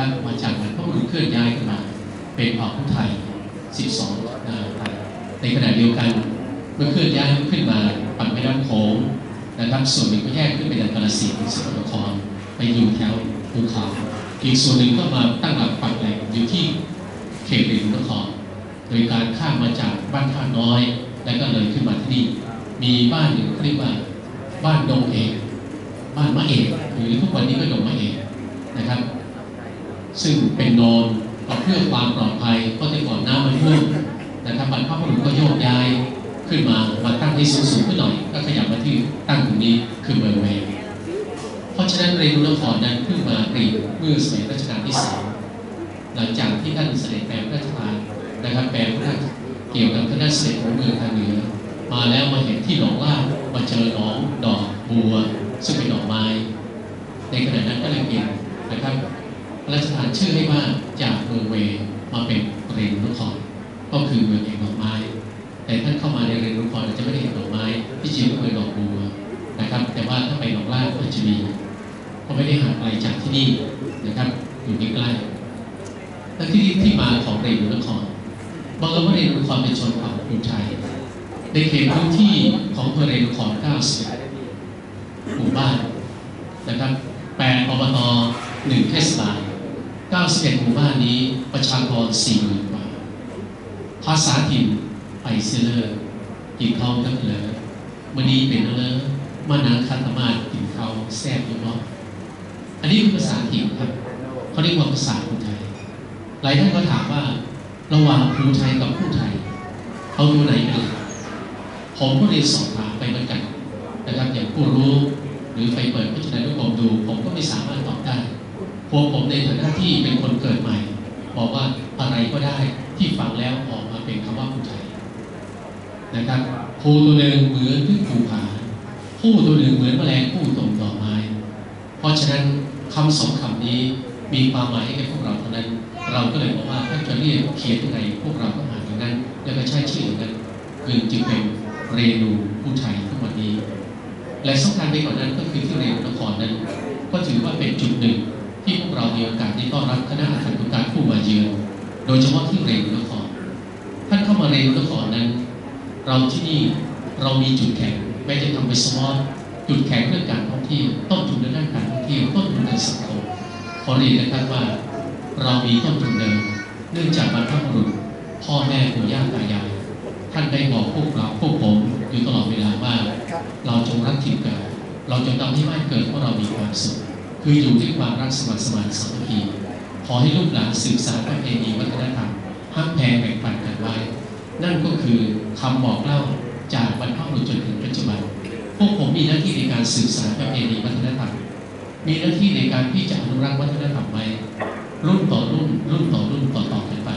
นะครับมาจากบรรพบุรุษเคลื่อนย้ายขึ้นมา เป็นเผ่าผู้ไทย 12 นาในขณะเดียวกันเมื่อเคลื่อนย้ายขึ้นมาฝั่งแม่น้ำโขงนะครับส่วนหนึ่งก็แยกขึ้นไปยังกาฬสินธุ์สกลนครไปอยู่แถวภูเขาอีกส่วนหนึ่งก็มาตั้งหลักปักแหล่งอยู่ที่เขตริมนครโดยการข้ามมาจากบ้านท่าน้อย แล้วก็เลยขึ้นมาที่นี่มีบ้านหนึ่งเรียกว่าบ้านดงเอกบ้านมะเอกหรือทุกวันนี้ก็ดงมะเอกนะครับ ซึ่งเป็นโนนก็เพื่อความปลอดภัยเพราะก่อนน้ำมันท่วมนะครับบรรพบุรุษก็โยกย้ายขึ้นมามาตั้งที่สูงๆขึ้นหน่อย ก็ขยับมาที่ตั้งตรงนี้คือเมืองเวงเพราะฉะนั้นเรนุนครนั้นเพิ่งมาปรีเมื่อสมัยรัชกาลที่สามหลังจากที่ท่านเสด็จแปลพระราชทานนะครับแปลพระราชเกี่ยวกับพระราชเสด็จของเมืองทางเหนือมาแล้วมาเห็นที่หนองล่าดมาเจอหนองดอกบัว ซึ่งเป็นดอกไม้ ในขณะนั้นก็เลยเปลี่ยน ชื่อให้ว่าจากเมืองเวมาเป็นเรนุนครก็คือเมืองแห่งดอกไม้ แต่ท่านเข้ามาในเรนุนครอาจะไม่ได้เห็นดอกไม้ที่จริงก็คือดอกบัวนะครับ แต่ว่าถ้าไปหนองลาดก็จะมีก็ไม่ได้ห่างไกลจากที่นี่นะครับ อยู่ใกล้ๆและที่ที่มาของเรนุนครบังเอิญว่าเรนุนครเป็นชนเผ่าอุทัยในเขตพื้นที่ของอำเภอเรนุนคร90หมู่บ้านนะครับแปดอบตหนึ่งเทศบาล 91หมู่บ้านนี้ประชากร4หมื่นกว่า ภาษาถิ่นไปเซเลอร์กินข้าวนักเลอมันนี้เป็นเลอมานังคัตมาศกินข้าวแซ่บยู่เนาะอันนี้คือภาษาถิ่นครับเขาเรียกว่าภาษาภูไทย หลายท่านก็ถามว่า ระหว่างภูไทยกับผู้ไทยเขาดูไหนเป็นหลักผมก็เรียนสอบถามไปเหมือนกันนะครับอย่างผู้รู้หรือไปเปิดพิจารณานุกรมดู ผมก็ไม่สามารถตอบได้ พวกผมในฐานะที่เป็นคนเกิดใหม่บอกว่าอะไรก็ได้ที่ฟังแล้วออกมาเป็นคำว่าผู้ไทยนะครับภูตัวหนึ่งเหมือนพึ่งภูผาผู้ตัวหนึ่งเหมือนแมลงผู้ตรงดอกไม้ เพราะฉะนั้นคำสองคำนี้มีความหมายให้แก่พวกเราเท่านั้น เราก็เลยบอกว่าถ้าจะเรียกเขียนยังไงพวกเราก็อ่านอย่างนั้น แล้วก็ใช้ชื่ออย่างนั้นคือจึงเป็นเรนูผู้ไทยทุกวันนี้ และสำคัญไปกว่านั้นก็คือที่เรนูนครนั้น ก็ถือว่าเป็นจุดหนึ่ง เรามีโอกาสได้ต้อนรับคณะอาจารย์ตุการผู้มาเยือนโดยเฉพาะที่เรนูนครท่านเข้ามาเรนูนครนั้น เราที่นี่เรามีจุดแข็งแม้จะทำไปสมอตจุดแข็งเรื่องการท่องเที่ยวต้นทุนในด้านการท่องเที่ยวต้นทุนในสังคมขอเรียนนะครับว่า เรามีต้นทุนเดิมเนื่องจากบรรพบุรุษพ่อแม่ปู่ย่าตายายท่านได้บอกพวกเราพวกผมอยู่ตลอดเวลาว่า เราจงรักถิ่นเกิดเราจงทำให้บ้านเกิดเพราะเรามีความสุข คืออยู่ที่ความรักสมัครสมานสามัคคีขอให้ลูกหลานสืบสานประเพณีวัฒนธรรมห้ามแพงแบ่งปันกันไว้ นั่นก็คือคำบอกเล่าจากบรรพบุรุษจนถึงปัจจุบัน พวกผมมีหน้าที่ในการสืบสานประเพณีวัฒนธรรม มีหน้าที่ในการที่จะอนุรักษ์วัฒนธรรมไว้รุ่นต่อรุ่น รุ่นต่อรุ่นต่อต่อกันไป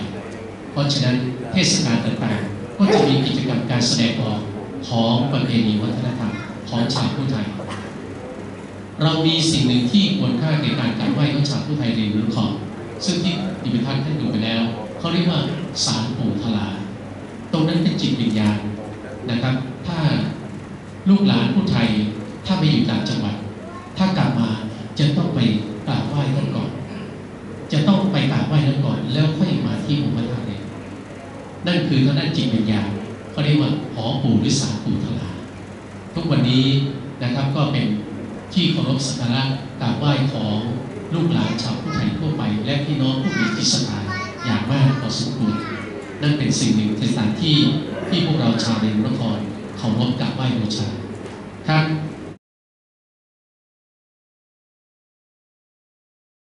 เพราะฉะนั้นเทศกาลต่างๆ ก็จะมีกิจกรรมการแสดงออกของประเพณีวัฒนธรรมของชาวผู้ไทย เรามีสิ่งหนึ่งที่ควรค่าในการกราบไหว้ของชาวผู้ไทยในรุ่นของซึ่งที่ดิบิทัศน์ท่านดูไปแล้ว เขาเรียกว่าสารปู่ทลา ตรงนั้นเป็นจิตวิญญาณนะครับ ถ้าลูกหลานผู้ไทยถ้าไปอยู่ต่างจังหวัด ถ้ากลับมาจะต้องไปกราบไหว้ท่านก่อน จะต้องไปกราบไหว้ท่านก่อน แล้วค่อยมาที่องค์พระธาตุนั่นคือทางด้านจิตวิญญาณเขาเรียกว่าหอปู่หรือสารปู่ทลา ทุกวันนี้นะครับก็เป็น ที่เคารพสักการะกราบไหว้ของลูกหลานชาวผู้ไทยทั่วไป และพี่น้องผู้มีจิตศรัทธาอย่างมากพอสมควรนั่นเป็นสิ่งหนึ่งในสถานที่ที่พวกเราชาวเรนนครเคารพกราบไหว้บูชาครับ